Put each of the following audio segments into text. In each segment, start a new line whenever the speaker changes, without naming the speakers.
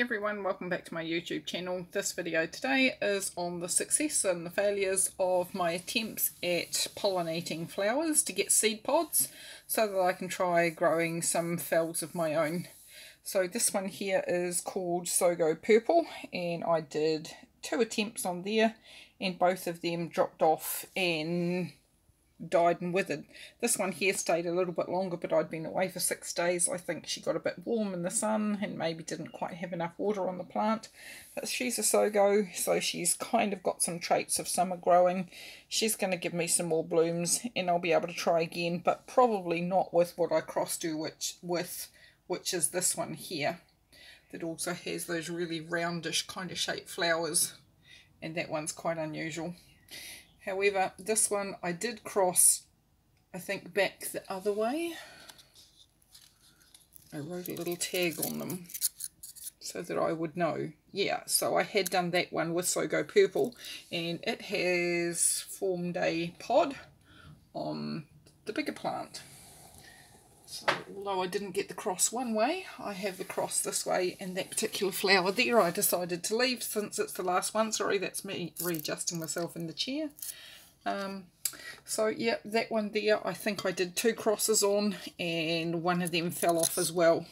everyone, welcome back to my YouTube channel. This video today is on the success and the failures of my attempts at pollinating flowers to get seed pods so that I can try growing some Phals of my own. So this one here is called Sogo Purple and I did two attempts on there and both of them dropped off and died and withered. This one here stayed a little bit longer, but I'd been away for six days. I think she got a bit warm in the sun and maybe didn't quite have enough water on the plant. But she's a Sogo, so she's kind of got some traits of summer growing. She's going to give me some more blooms and I'll be able to try again, but probably not with what I crossed her which, with, which is this one here. That also has those really roundish kind of shaped flowers. And that one's quite unusual. However, this one I did cross, I think, back the other way. I wrote a little tag on them so that I would know. Yeah, so I had done that one with Sogo Purple and it has formed a pod on the bigger plant. So although I didn't get the cross one way, I have the cross this way and that particular flower there I decided to leave since it's the last one. Sorry, that's me readjusting myself in the chair. Um, so yeah, that one there, I think I did two crosses on and one of them fell off as well.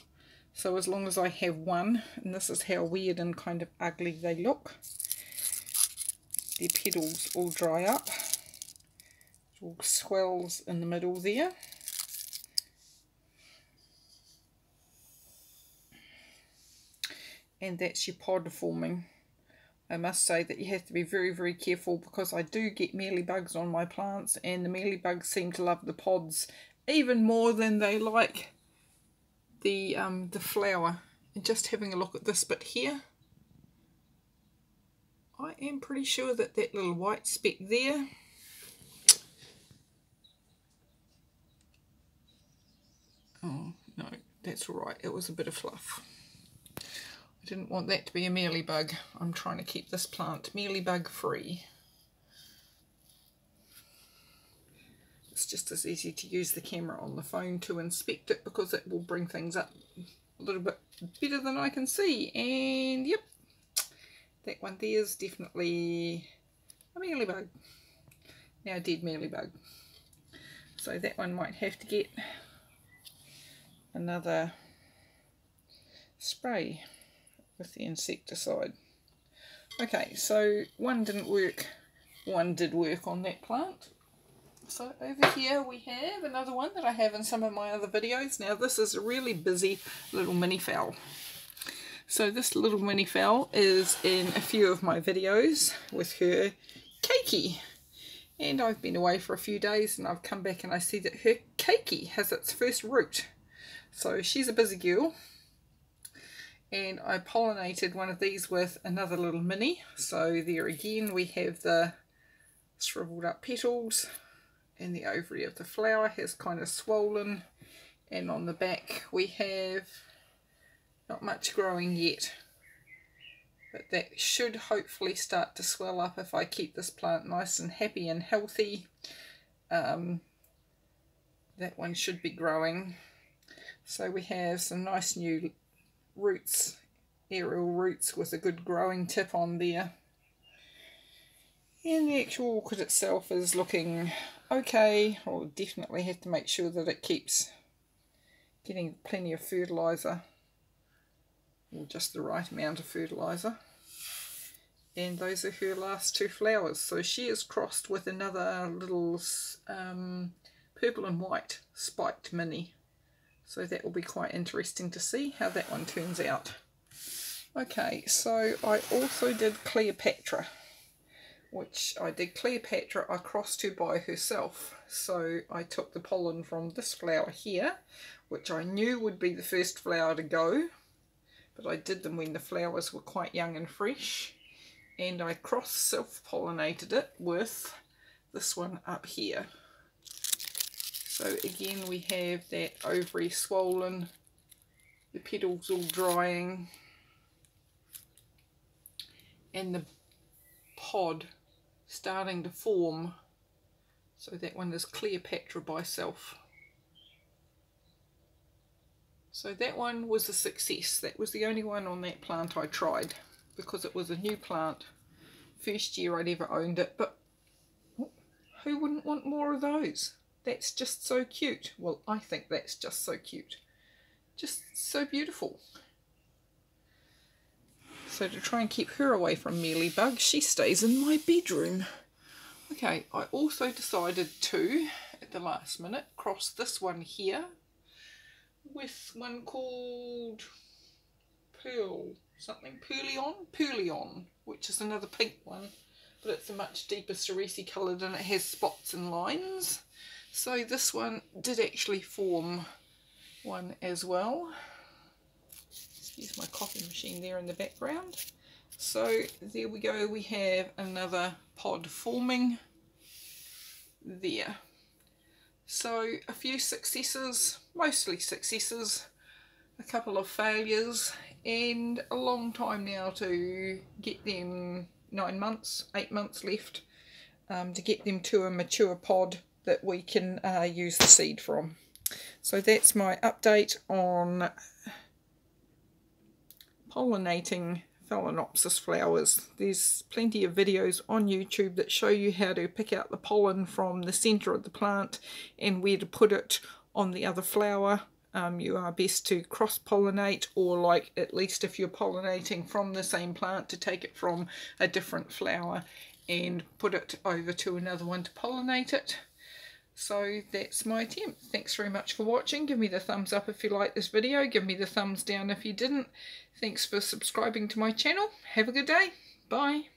So as long as I have one, and this is how weird and kind of ugly they look, the petals all dry up. It all swells in the middle there. And that's your pod forming. I must say that you have to be very, very careful because I do get mealybugs on my plants and the mealybugs seem to love the pods even more than they like the, um, the flower. And just having a look at this bit here, I am pretty sure that that little white speck there Oh, no, that's all right. It was a bit of fluff. I didn't want that to be a mealybug. I'm trying to keep this plant mealybug free. It's just as easy to use the camera on the phone to inspect it because it will bring things up a little bit better than I can see. And yep, that one there is definitely a mealybug. Now dead mealybug. So that one might have to get another spray with the insecticide. Okay, so one didn't work, one did work on that plant. So over here we have another one that I have in some of my other videos. Now this is a really busy little mini Phal. So this little mini Phal is in a few of my videos with her keiki. And I've been away for a few days and I've come back and I see that her keiki has its first root. So she's a busy girl and I pollinated one of these with another little mini. So there again we have the shriveled up petals and the ovary of the flower has kind of swollen and on the back we have not much growing yet. But that should hopefully start to swell up if I keep this plant nice and happy and healthy. Um, that one should be growing. So we have some nice new roots, aerial roots with a good growing tip on there. And the actual orchid itself is looking okay. I'll definitely have to make sure that it keeps getting plenty of fertiliser. Or just the right amount of fertiliser. And those are her last two flowers. So she is crossed with another little um, purple and white spiked mini. So that will be quite interesting to see how that one turns out. Okay, so I also did Cleopatra, which I did Cleopatra, I crossed her by herself. So I took the pollen from this flower here, which I knew would be the first flower to go, but I did them when the flowers were quite young and fresh. And I cross self-pollinated it with this one up here. So again we have that ovary swollen, the petals all drying, and the pod starting to form. So that one is Cleopatra by self. So that one was a success. That was the only one on that plant I tried because it was a new plant. First year I'd ever owned it, but who wouldn't want more of those? That's just so cute. Well, I think that's just so cute. Just so beautiful. So to try and keep her away from mealybugs, she stays in my bedroom. Okay, I also decided to, at the last minute, cross this one here with one called Pearl, something, Pearlion? Pearlion, which is another pink one, but it's a much deeper cerise coloured and it has spots and lines. So this one did actually form one as well. Excuse my coffee machine there in the background. So there we go, we have another pod forming there. So a few successes, mostly successes, a couple of failures and a long time now to get them nine months, eight months left um, to get them to a mature pod that we can uh, use the seed from. So that's my update on pollinating Phalaenopsis flowers. There's plenty of videos on YouTube that show you how to pick out the pollen from the centre of the plant and where to put it on the other flower. Um, you are best to cross-pollinate or like at least if you're pollinating from the same plant to take it from a different flower and put it over to another one to pollinate it. So that's my attempt. Thanks very much for watching. Give me the thumbs up if you like this video. Give me the thumbs down if you didn't. Thanks for subscribing to my channel. Have a good day. Bye.